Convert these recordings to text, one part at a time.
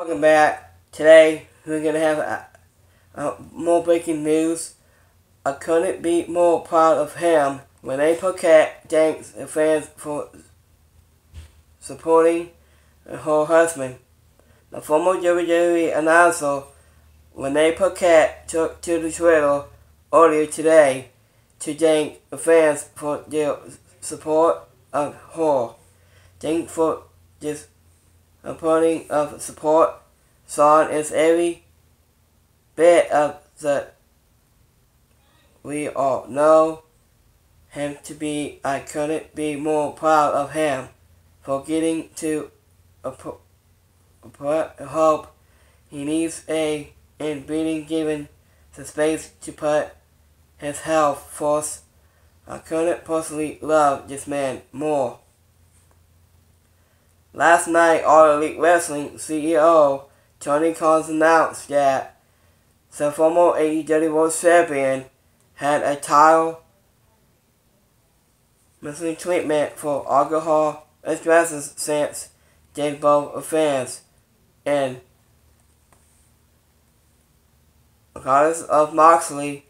Welcome back. Today we're gonna have a, a, more breaking news. I couldn't be more proud of him. Renee Paquette thanks the fans for supporting her husband. The former WWE announcer Renee Paquette took to the Twitter earlier today to thank the fans for their support of her. Thank for this appointing of support. Son is every bit of the we all know him to be. I couldn't be more proud of him for getting to a, a hope he needs a in being given the space to put his health first. I couldn't possibly love this man more. Last night, All Elite Wrestling CEO Tony Khan announced that the former AEW World Champion had a title missing treatment for alcohol addresses since they both offense and regardless of Moxley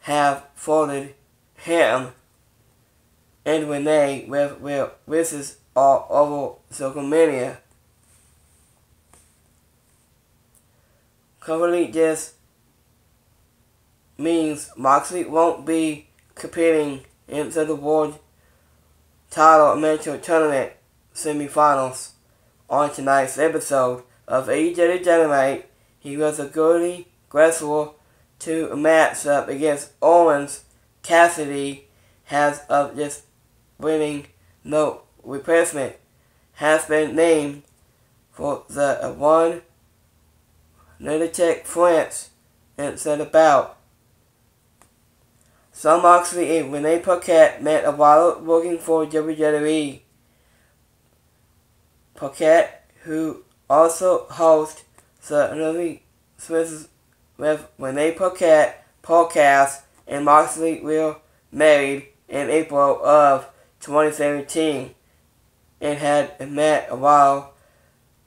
have folded him and Renee with, with wishes all Uh, over social media. Currently, this means Moxley won't be competing in the world title amateur tournament semifinals. On tonight's episode of AEW Dynamite, he was a goody wrestler to a matchup against Orange Cassidy has of this winning no replacement has been named for the one Lunatic Fringe and set about. Some Moxley and Renee Paquette met a while working for WWE. Paquette, who also hosts the Movie Smith's with Renee Paquette podcast and Moxley were married in April of 2017 and had met a while.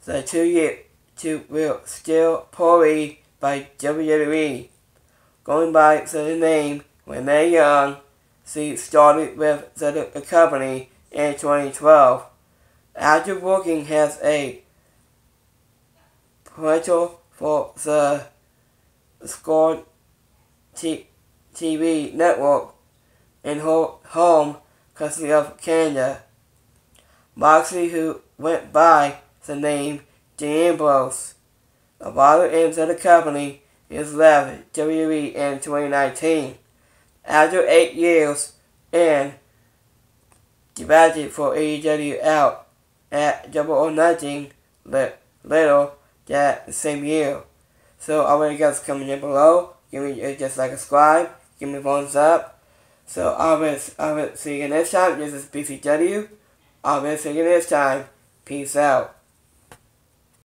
The two year two were still poorly by WWE. Going by the name Renee Young, she started with the company in 2012. After working as a parental for the Score TV network in her home country of Canada. Moxley, who went by the name Dean Ambrose, a father of the company, is left WWE in 2019. After eight years and debuted for AEW out at Double or Nothing little that same year. So I want you guys comment down below. Give me uh, just like a subscribe. Give me a thumbs up. So I will, I will see you next time. This is BCW. I will see you next time. Peace out.